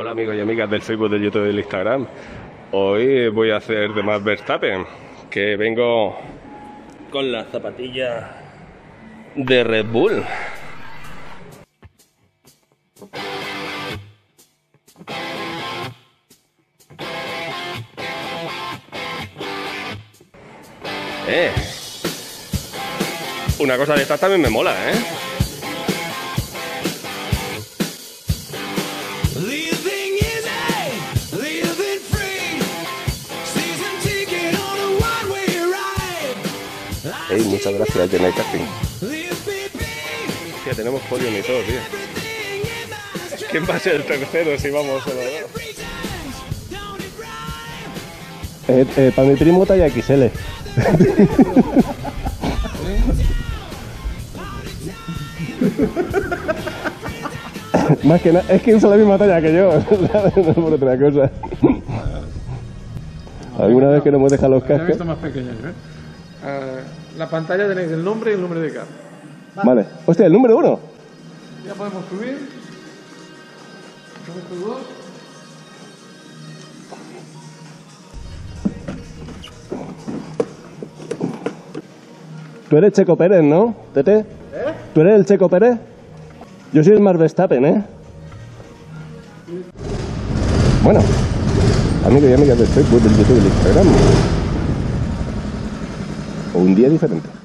Hola amigos y amigas del Facebook, del YouTube y del Instagram. Hoy voy a hacer de más Verstappen, que vengo con las zapatillas de Red Bull. Eh. Una cosa de estas también me mola, ¿eh? Ride. Ey, muchas gracias, Jenny Casting. Hostia, tenemos polio y todo, tío. ¿Quién va a ser el tercero si vamos pretense. Don't it rhyme? para mi primo talla XL. Más que nada, es que usa la misma talla que yo, ¿sabes? no por otra cosa. ¿Alguna vez que no hemos dejado los cascos? visto más pequeños, ¿eh? Ah, la pantalla tenéis el nombre y el número de carro. Vale. Hostia, el número uno. Ya podemos subir. Número dos. Tú eres Checo Pérez, ¿no? Tete. ¿Tú eres el Checo Pérez? Yo soy el Mar Verstappen, ¿eh? Bueno, amigos y amigas del Facebook, del YouTube y del Instagram. Un día diferente.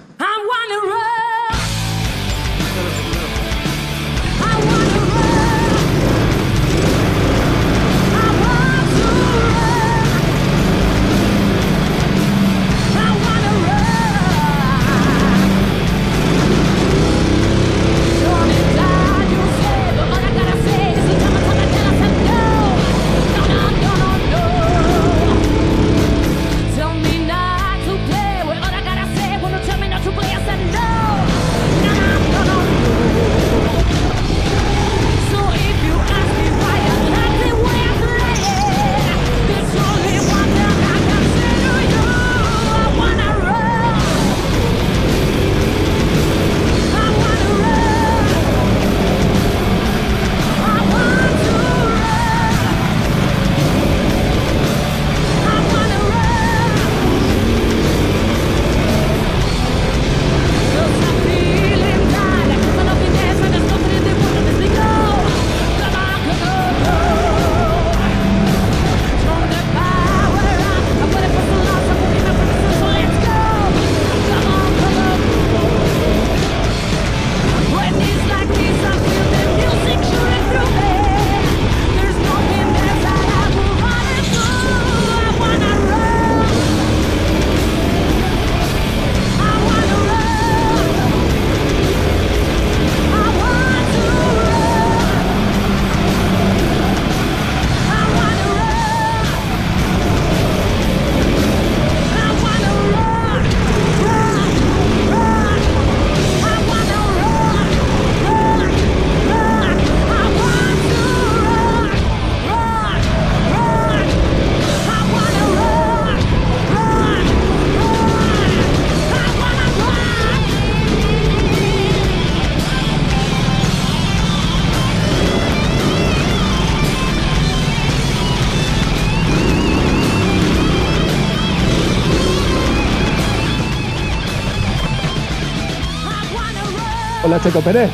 Hola, Checo Pérez.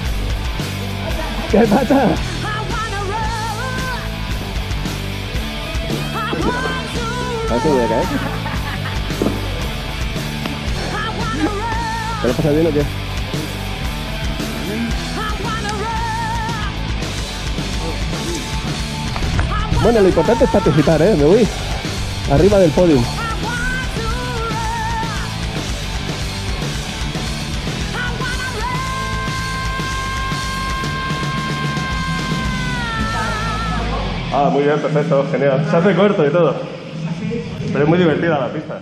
¿Qué pasa? I wanna run. I want to ¿Sabes que voy a caer? ¿Te lo bien o qué? Bueno, lo importante es participar, ¿eh? Me voy arriba del podium. Ah, muy bien, perfecto, genial. Se hace corto y todo. Pero es muy divertida la pista.